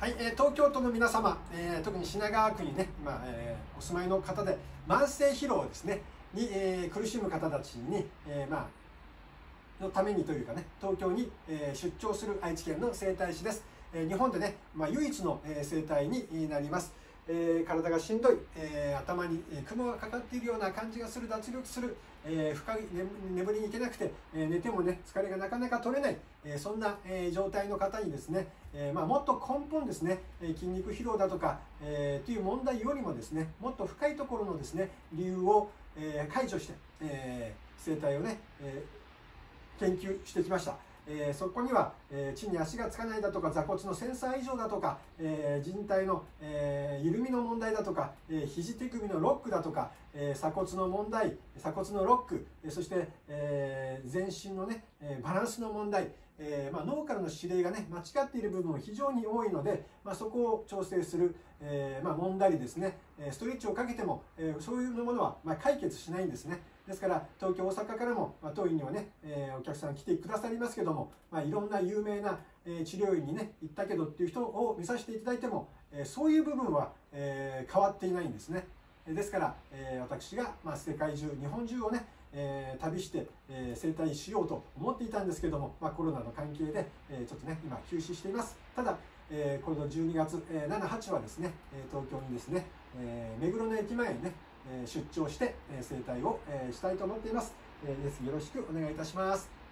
はい、えー、東京都の皆様、えー、特に品川区にね、今、えー、お住まいの方で、慢性疲労ですね、に、えー、苦しむ方たちに、えー、まあ、のためにというかね、東京に、えー、出張する愛知県の整体師です。えー、日本でね、まあ、唯一の、えー、整体になります。えー、体がしんどい、えー、頭に、え雲がかかっているような感じがする、脱力する、えー、深い、ね、眠りに行けなくて、え寝てもね、疲れがなかなか取れない、えそんな、え状態の方にですね、えまあ、もっと根本ですね、え筋肉疲労だとか、えという問題よりもですね、もっと深いところのですね、理由を、え解除して、え生態をね、え研究してきました。えー、そこには、えー、地に足がつかないだとか座骨のセンサー異常だとか、えー、人体の、え緩みの問題だとか、え肘手首のロックだとか、え鎖骨の問題鎖骨のロック、えそして、え全身のね、えバランスの問題、えまあ、脳からの指令がね間違っている部分が非常に多いので、まあ、そこを調整する、えまあ、揉んだりですねストレッチをかけても、えそういうものは、ま解決しないんですね。ですから東京大阪からも、ま、当院にはね、え、お客さん来てくださりますけども、ま、いろんな有名な、え、治療院にね行ったけどっていう人を見させていただいても、え、そういう部分は、え、変わっていないんですねですから、えー、私が、まあ、世界中日本中をねえー、旅して、えー、整体しようと思っていたんですけども、まあ、コロナの関係で、えー、ちょっとね今休止していますただ、えー、この12月、えー、78はですね東京にですね、えー、目黒の駅前にね出張して整体をえしたいと思っています。ぜひよろしくお願いいたします。